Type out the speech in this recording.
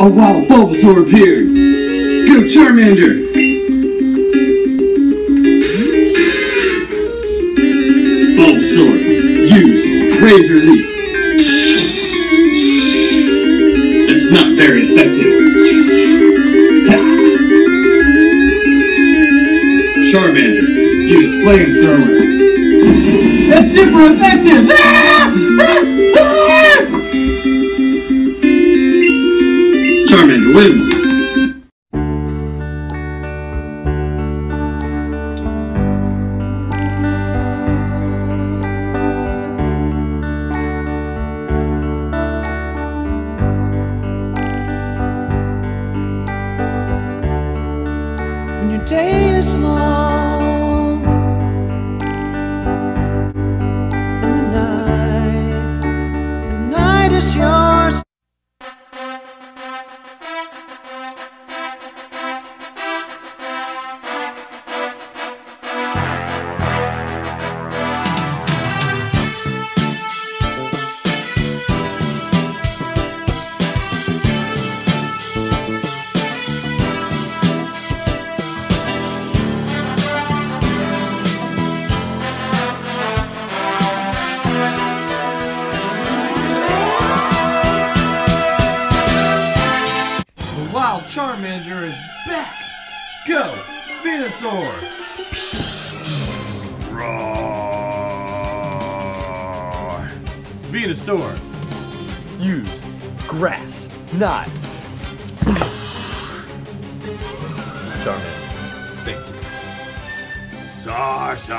A wild Bulbasaur appeared! Go Charmander! Bulbasaur, use Razor Leaf. It's not very effective. Ha. Charmander, use Flamethrower. That's super effective! Ah! Ah! Charmander wins. when your days long in the night the night is your Charmander is back! Go, Venusaur! Roar! Venusaur, use grass, knot. Charmander, think. Sarsa!